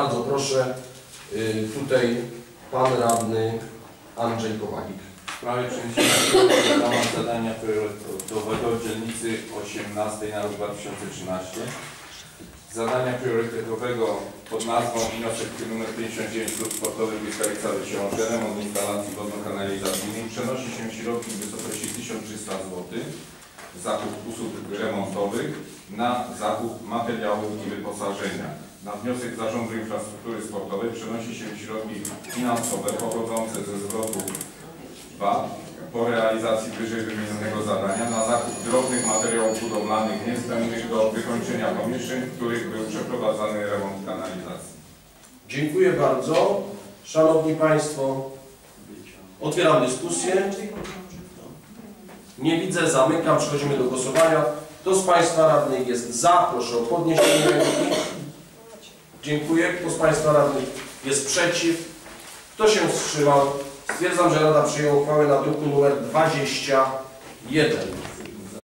Bardzo proszę, y, tutaj pan radny Andrzej Kowalik. W sprawie przeniesienia ramach zadania priorytetowego dzielnicy 18 na rok 2013. Zadania priorytetowego pod nazwą wniosek nr 59 Klub Sportowy Błyskawica Wysiąż remont instalacji wodno-kanalizacyjnej przenosi się środki w wysokości 1300 zł zakup usług remontowych na zakup materiałów i wyposażenia. Na wniosek Zarządu Infrastruktury Sportowej przenosi się środki finansowe pochodzące ze zwrotu VAT po realizacji wyżej wymienionego zadania na zakup drobnych materiałów budowlanych niezbędnych do wykończenia pomieszczeń, w których był przeprowadzany remont kanalizacji. Dziękuję bardzo. Szanowni Państwo, otwieram dyskusję. Nie widzę, zamykam, przechodzimy do głosowania. Kto z Państwa radnych jest za, proszę o podniesienie ręki. Dziękuję. Kto z Państwa radnych jest przeciw? Kto się wstrzymał? Stwierdzam, że Rada przyjęła uchwałę na druku nr 21.